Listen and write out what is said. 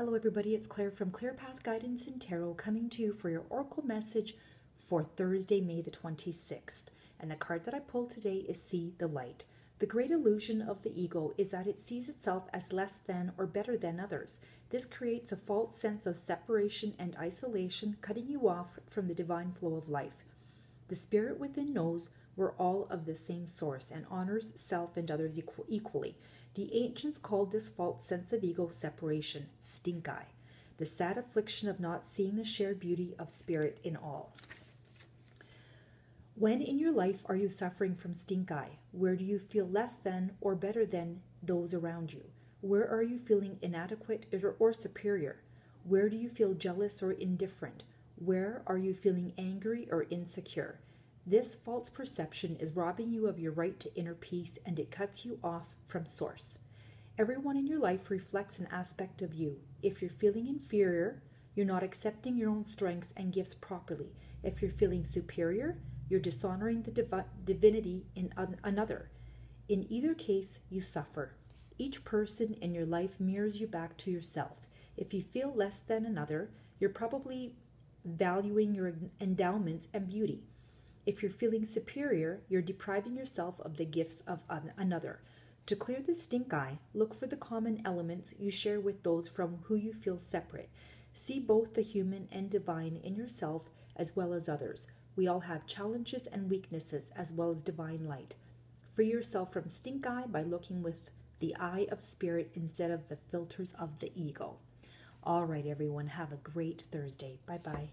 Hello, everybody. It's Claire from Clear Path Guidance and Tarot coming to you for your Oracle message for Thursday, May the 26th. And the card that I pulled today is See the Light. The great illusion of the ego is that it sees itself as less than or better than others. This creates a false sense of separation and isolation, cutting you off from the divine flow of life. The spirit within knows we're all of the same source and honors self and others equally. The ancients called this false sense of ego separation stink eye, the sad affliction of not seeing the shared beauty of spirit in all. When in your life are you suffering from stink eye? Where do you feel less than or better than those around you? Where are you feeling inadequate or superior? Where do you feel jealous or indifferent? Where are you feeling angry or insecure? This false perception is robbing you of your right to inner peace and it cuts you off from source. Everyone in your life reflects an aspect of you. If you're feeling inferior, you're not accepting your own strengths and gifts properly. If you're feeling superior, you're dishonoring the divi- divinity in an- another. In either case, you suffer. Each person in your life mirrors you back to yourself. If you feel less than another, you're probably valuing your endowments and beauty. If you're feeling superior, you're depriving yourself of the gifts of another. To clear the stink eye, look for the common elements you share with those from who you feel separate. See both the human and divine in yourself as well as others. We all have challenges and weaknesses as well as divine light. Free yourself from stink eye by looking with the eye of spirit instead of the filters of the ego. All right, everyone, have a great Thursday. Bye bye.